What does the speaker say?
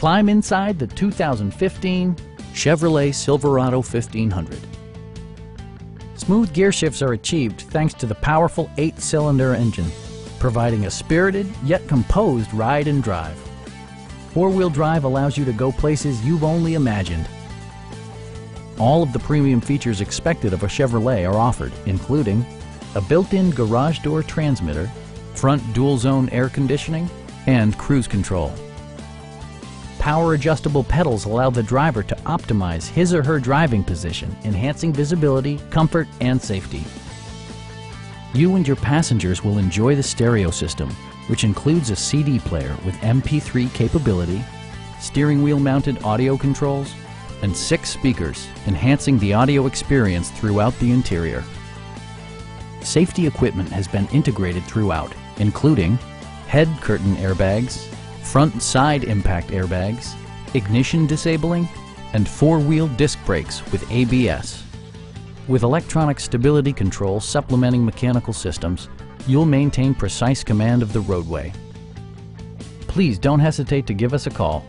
Climb inside the 2015 Chevrolet Silverado 1500. Smooth gear shifts are achieved thanks to the powerful eight-cylinder engine, providing a spirited yet composed ride and drive. Four-wheel drive allows you to go places you've only imagined. All of the premium features expected of a Chevrolet are offered, including a built-in garage door transmitter, front dual-zone air conditioning, and cruise control. Power adjustable pedals allow the driver to optimize his or her driving position, enhancing visibility, comfort, and safety. You and your passengers will enjoy the stereo system, which includes a CD player with MP3 capability, steering wheel mounted audio controls, and six speakers, enhancing the audio experience throughout the interior. Safety equipment has been integrated throughout, including head curtain airbags, front side impact airbags, ignition disabling, and four-wheel disc brakes with ABS. With electronic stability control supplementing mechanical systems, you'll maintain precise command of the roadway. Please don't hesitate to give us a call